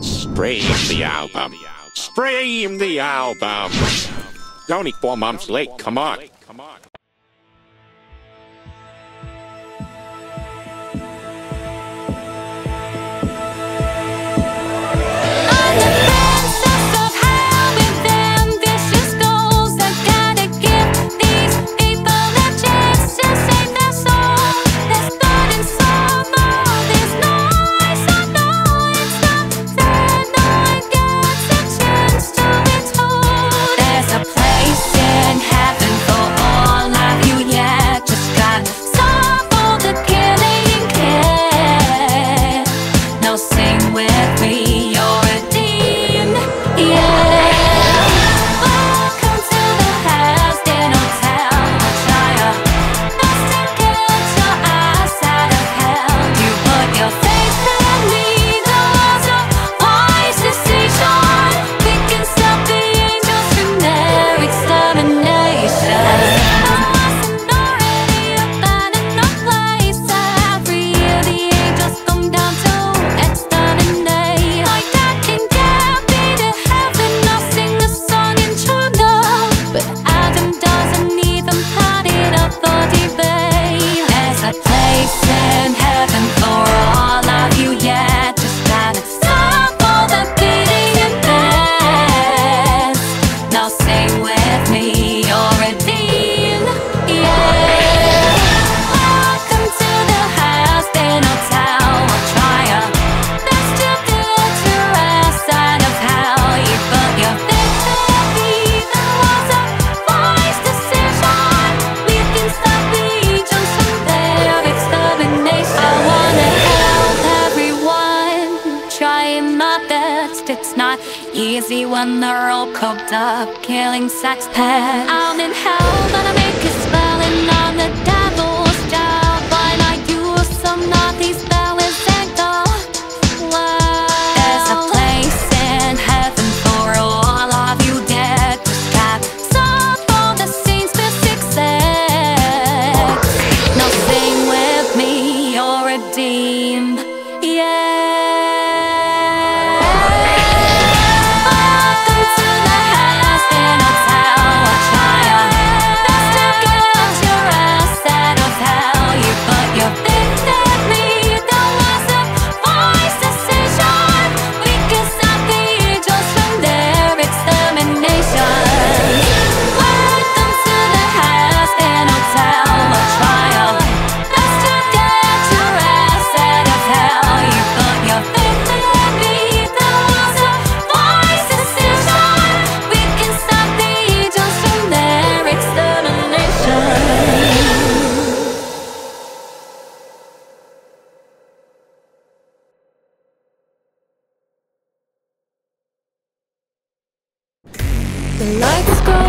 Stream the album. Stream the album. It's only four months late. Come on. Easy when they're all coked up, killing sex pets. I'm in hell, but I make a spelling on the dead. The lights go